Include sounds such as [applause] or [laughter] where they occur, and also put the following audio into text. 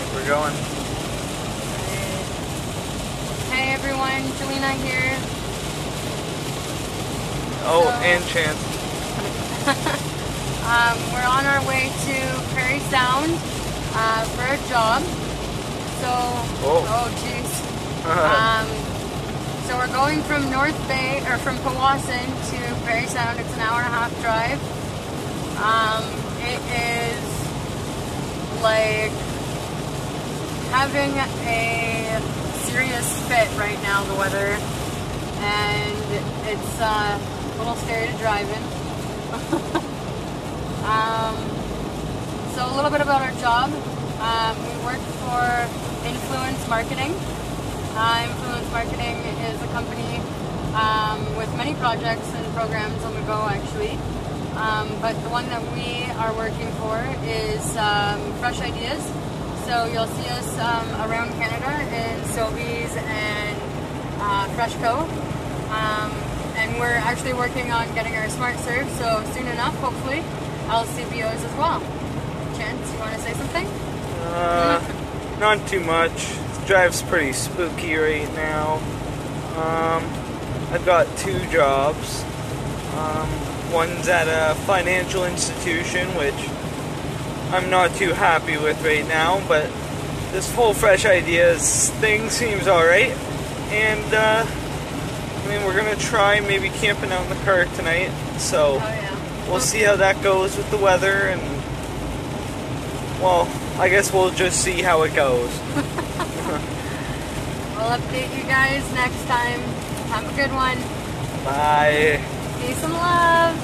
Alright, we're going. Hey everyone, Jelena here. Oh, So- and Chance. [laughs] Um, we're on our way to Parry Sound uh, for a job. So, Oh. oh jeez. [laughs] Um, so we're going from North Bay or from Powassan to Parry Sound. It's an hour and a half drive. Um, it is like having a serious fit right now. The weather, and it's uh, a little scary to drive in. [laughs] um, so a little bit about our job. Um, we work for Influence Marketing. Uh, Influence Marketing is a company um, with many projects and programs on the go, actually. Um, but the one that we are working for is um, Fresh Ideas. So you'll see us um, around Canada in Sobeys and uh, Freshco. Um, and we're actually working on getting our Smart Serve, so soon enough, hopefully, LCBOs as well. Chance, you want to say something? Uh, not too much. Drive's pretty spooky right now. Um, I've got two jobs. Um, one's at a financial institution, which I'm not too happy with right now, but this whole fresh ideas thing seems alright. And, uh, I mean, we're gonna try maybe camping out in the car tonight, so Oh yeah. we'll see how that goes with the weather and well i guess we'll just see how it goes [laughs] We'll update you guys next time. Have a good one. bye Peace and love.